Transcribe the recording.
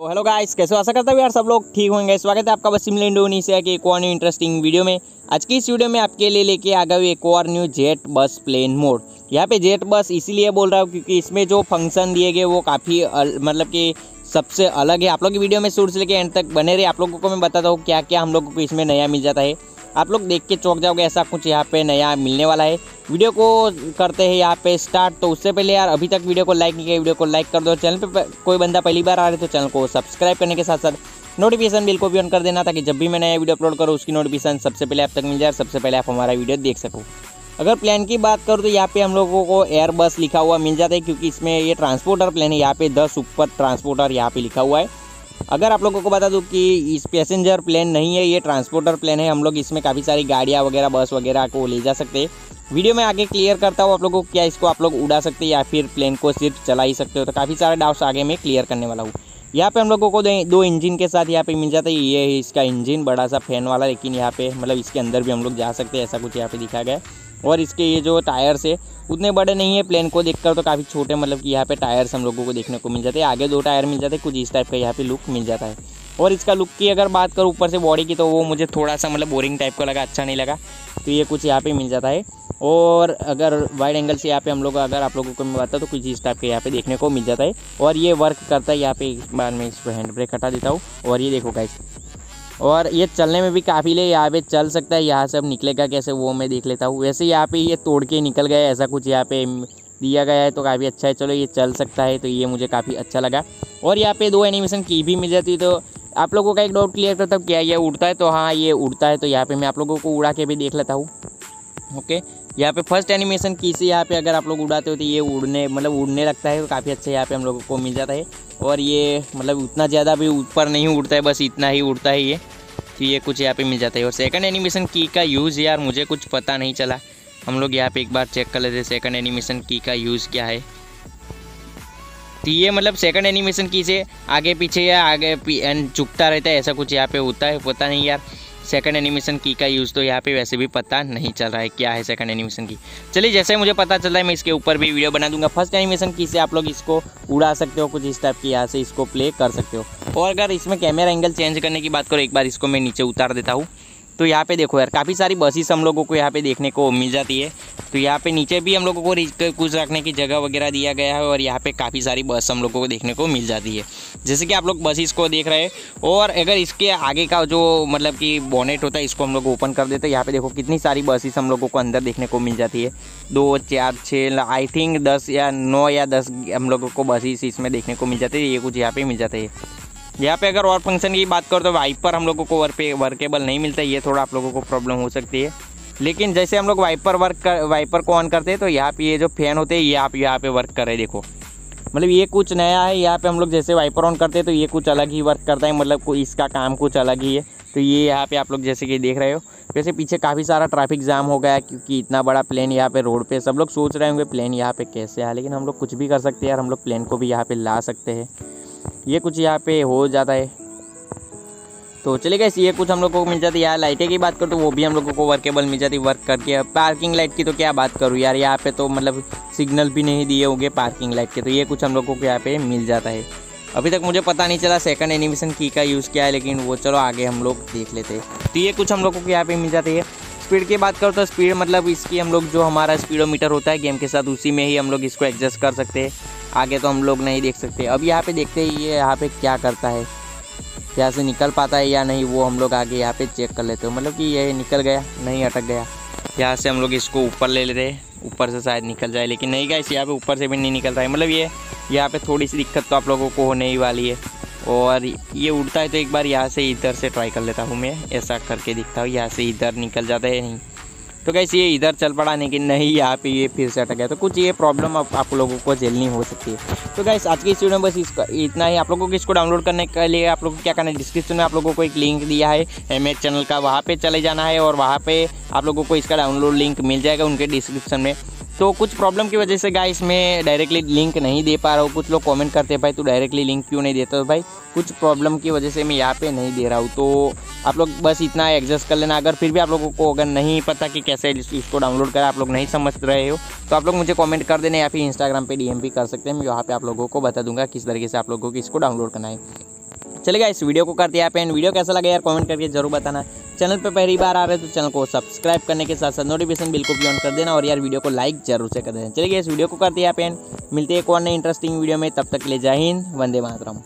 तो hello guys कैसे आशा करता हूँ यार सब लोग ठीक होंगे। स्वागत है आपका बसिमल इंडोनेशिया के एक और न्यू इंटरेस्टिंग वीडियो में। आज की इस वीडियो में आपके लिए लेके आ गए एक और new jet bus plane mode यहाँ पे जेट बस इसीलिए बोल रहा हूँ क्योंकि इसमें जो फ़ंक्शन दिए गए वो काफ़ी मतलब कि सबसे अलग है। आप लोग की वीडियो में शुरू से लेकर एंड तक बने रहे। आप लोगों को मैं बताता हूँ क्या क्या हम लोगों को इसमें नया मिल जाता है। आप लोग देख के चौंक जाओगे, ऐसा कुछ यहाँ पे नया मिलने वाला है। वीडियो को करते हैं यहाँ पे स्टार्ट तो उससे पहले यार अभी तक वीडियो को लाइक नहीं किया, वीडियो को लाइक कर दो। चैनल पे कोई बंदा पहली बार आ रहे तो चैनल को सब्सक्राइब करने के साथ साथ नोटिफिकेशन बिल को भी ऑन कर देना, ताकि जब भी मैं नया वीडियो अपलोड करूँ, उसकी नोटिफिकेशन सबसे पहले आप तक मिल जाए सबसे पहले आप हमारा वीडियो देख सको। अगर प्लान की बात करूँ तो यहाँ पे हम लोगों को एयर बस लिखा हुआ मिल जाता है, क्योंकि इसमें ये ट्रांसपोर्टर प्लान है। यहाँ पे दस ऊपर ट्रांसपोर्टर यहाँ पे लिखा हुआ है। अगर आप लोगों को बता दूँ कि इस पैसेंजर प्लेन नहीं है, ये ट्रांसपोर्टर प्लेन है, हम लोग इसमें काफ़ी सारी गाड़ियाँ वगैरह बस वगैरह को ले जा सकते हैं। वीडियो में आगे क्लियर करता हूँ आप लोगों को क्या इसको आप लोग उड़ा सकते हैं या फिर प्लेन को सिर्फ़ चला ही सकते हो तो काफ़ी सारे डाउट्स आगे मैं क्लियर करने वाला हूँ। यहाँ पे हम लोगों को दो इंजन के साथ यहाँ पे मिल जाता है, ये है इसका इंजन बड़ा सा फ़ैन वाला, लेकिन यहाँ पे मतलब इसके अंदर भी हम लोग जा सकते हैं, ऐसा कुछ यहाँ पे दिखा गया और इसके ये जो टायर्स है, उतने बड़े नहीं है, प्लेन को देखकर तो काफ़ी छोटे मतलब कि यहाँ पे टायर्स हम लोगों को देखने को मिल जाते हैं। आगे दो टायर मिल जाते हैं, कुछ इस टाइप का यहाँ पे लुक मिल जाता है। और इसका लुक की अगर बात करूँ ऊपर से बॉडी की तो वो मुझे थोड़ा सा मतलब बोरिंग टाइप का लगा अच्छा नहीं लगा। तो ये कुछ यहाँ पे मिल जाता है। और अगर वाइड एंगल से यहाँ पे हम लोग, अगर आप लोगों को मैं बताता तो कुछ इस टाइप के यहाँ पे देखने को मिल जाता है। और ये वर्क करता है यहाँ पे, बाद में इसको हैंड ब्रेक हटा देता हूँ। और ये देखो गाइस और ये चलने में भी काफ़ी ले यहाँ पे चल सकता है, यहाँ से अब निकलेगा कैसे वो मैं देख लेता हूँ। वैसे यहाँ पे ये तोड़ के निकल गया ऐसा कुछ यहाँ पे दिया गया है तो काफ़ी अच्छा है। चलो ये चल सकता है तो ये मुझे काफ़ी अच्छा लगा। और यहाँ पे दो एनिमेशन की भी मिल जाती तो आप लोगों का एक डाउट क्लियर करता हूँ, क्या ये उड़ता है? तो हाँ ये उड़ता है तो यहाँ पर मैं आप लोगों को उड़ा के भी देख लेता हूँ। ओके यहाँ पे फ़र्स्ट एनिमेशन की से यहाँ पे अगर आप लोग उड़ाते हो तो ये उड़ने मतलब उड़ने लगता है तो काफ़ी अच्छा यहाँ पे हम लोगों को मिल जाता है। और ये मतलब उतना ज़्यादा भी ऊपर नहीं उड़ता है, बस इतना ही उड़ता है ये। तो ये कुछ यहाँ पे मिल जाता है। और सेकंड एनिमेशन की का यूज़ यार मुझे कुछ पता नहीं चला। हम लोग यहाँ पे एक बार चेक कर लेते सेकंड एनिमेशन की का यूज़ क्या है। तो ये मतलब सेकंड एनिमेशन की से आगे पीछे या आगे झुकता रहता है, ऐसा कुछ यहाँ पे होता है, पता नहीं यार। सेकंड एनिमेशन की का यूज़ तो यहाँ पे वैसे भी पता नहीं चल रहा है क्या है सेकंड एनिमेशन की चलिए, जैसे मुझे पता चल रहा है, मैं इसके ऊपर भी वीडियो बना दूँगा। फ़र्स्ट एनिमेशन की से आप लोग इसको उड़ा सकते हो, कुछ इस टाइप की यहाँ से इसको प्ले कर सकते हो। और अगर इसमें कैमरा एंगल चेंज करने की बात करो, एक बार इसको मैं नीचे उतार देता हूँ। तो यहाँ पे देखो यार, काफ़ी सारी बसेस हम लोगों को यहाँ पे देखने को मिल जाती है। तो यहाँ पे नीचे भी हम लोगों को कुछ रखने की जगह वगैरह दिया गया है और यहाँ पे काफ़ी सारी बस हम लोगों को देखने को मिल जाती है। जैसे कि आप लोग बसेस को देख रहे हैं और अगर इसके आगे का जो मतलब कि बोनेट होता है, इसको हम लोग ओपन कर देते हैं। यहाँ पे देखो कितनी सारी बसेस हम लोगों को अंदर देखने को मिल जाती है। दो, चार छः आई थिंक दस या नौ या दस हम लोगों को बसेस इसमें देखने को मिल जाती है। ये कुछ यहाँ पे मिल जाते हैं। यहाँ पे अगर और फ़ंक्शन की बात करो तो वाइपर हम लोगों को वर्क वर्केबल नहीं मिलता, ये थोड़ा आप लोगों को प्रॉब्लम हो सकती है। लेकिन जैसे हम लोग वाइपर वर्क कर वाइपर को ऑन करते हैं तो यहाँ पे ये जो फ़ैन होते हैं, ये आप यहाँ पे वर्क कर रहे हैं, देखो। मतलब ये कुछ नया है, यहाँ पे हम लोग जैसे वाइपर ऑन करते हैं तो ये कुछ अलग ही वर्क करता है मतलब इसका काम कुछ अलग ही है। तो ये यहाँ पे आप लोग जैसे कि देख रहे हो। वैसे पीछे काफ़ी सारा ट्रैफ़िक जाम हो गया क्योंकि इतना बड़ा प्लेन यहाँ पे रोड पे, सब लोग सोच रहे होंगे प्लेन यहाँ पे कैसे आया लेकिन हम लोग कुछ भी कर सकते हैं यार, हम लोग प्लेन को भी यहाँ पे ला सकते हैं। ये कुछ यहाँ पे हो जाता है। तो चलिए गए ये कुछ हम लोग को मिल जाती है। यार लाइटें की बात करो तो वो भी हम लोगों को वर्केबल मिल जाती वर्क करके। पार्किंग लाइट की तो क्या बात करूँ यार, यहाँ पे तो मतलब सिग्नल भी नहीं दिए होंगे पार्किंग लाइट के तो ये कुछ हम लोगों को यहाँ पे मिल जाता है। अभी तक मुझे पता नहीं चला सेकंड एनिमेशन की का यूज़ किया है, लेकिन वो चलो आगे हम लोग देख लेते हैं। तो ये कुछ हम लोगों को यहाँ पे मिल जाती है। स्पीड की बात करो तो स्पीड मतलब इसकी हम लोग जो हमारा स्पीडोमीटर होता है गेम के साथ, उसी में ही हम लोग इसको एडजस्ट कर सकते हैं। आगे तो हम लोग नहीं देख सकते। अब यहाँ पे देखते हैं ये यहाँ पे क्या करता है। यहाँ से निकल पाता है या नहीं, वो हम लोग आगे यहाँ पे चेक कर लेते हो। मतलब कि ये निकल गया, नहीं अटक गया। यहाँ से हम लोग इसको ऊपर ले लेते हैं। ऊपर से शायद निकल जाए, लेकिन नहीं गया यहाँ पे ऊपर से भी नहीं निकल रहा है। मतलब ये, यहाँ पे थोड़ी सी दिक्कत तो आप लोगों को होने ही वाली है। और ये उड़ता है तो एक बार यहाँ से इधर से ट्राई कर लेता हूँ मैं। ऐसा करके दिखता हूँ, यहाँ से इधर निकल जाता है नहीं तो कैसे ये इधर चल पड़ा लेकिन नहीं यहाँ पे ये फिर से अटक गया। तो कुछ ये प्रॉब्लम आप, आप लोगों को झेलनी हो सकती है। तो गैस आज की इस वीडियो में बस इसका इतना ही। आप लोगों को इसको डाउनलोड करने के लिए आप लोगों को क्या करना है? डिस्क्रिप्शन में आप लोगों को एक लिंक दिया है एमएच चैनल का। वहाँ पर चले जाना है और वहाँ पर आप लोगों को इसका डाउनलोड लिंक मिल जाएगा उनके डिस्क्रिप्शन में। तो कुछ प्रॉब्लम की वजह से गाइस मैं डायरेक्टली लिंक नहीं दे पा रहा हूँ। कुछ लोग कमेंट करते हैं भाई तू डायरेक्टली लिंक क्यों नहीं देता? तो भाई कुछ प्रॉब्लम की वजह से मैं यहाँ पे नहीं दे रहा हूँ। तो आप लोग बस इतना एडजस्ट कर लेना। अगर फिर भी आप लोगों को अगर नहीं पता कि कैसे इसको डाउनलोड करें, आप लोग नहीं समझ रहे हो तो आप लोग मुझे कॉमेंट कर देना या फिर इंस्टाग्राम पर डी भी कर सकते हैं। मैं वहाँ पर आप लोगों को बता दूँगा किस तरीके से आप लोगों को इसको डाउनलोड करना है। चलेगा इस वीडियो को करते हैं आप एंड वीडियो कैसा लगा यार? कमेंट करके ज़रूर बताना। चैनल पर पहली बार आ रहे हो तो चैनल को सब्सक्राइब करने के साथ साथ नोटिफिकेशन बिल को भी ऑन कर देना और यार वीडियो को लाइक ज़रूर से कर देना। चलिए इस वीडियो को करते हैं आप एंड मिलते हैं एक और नई इंटरेस्टिंग वीडियो में। तब तक ले जय हिंद, वंदे मातरम।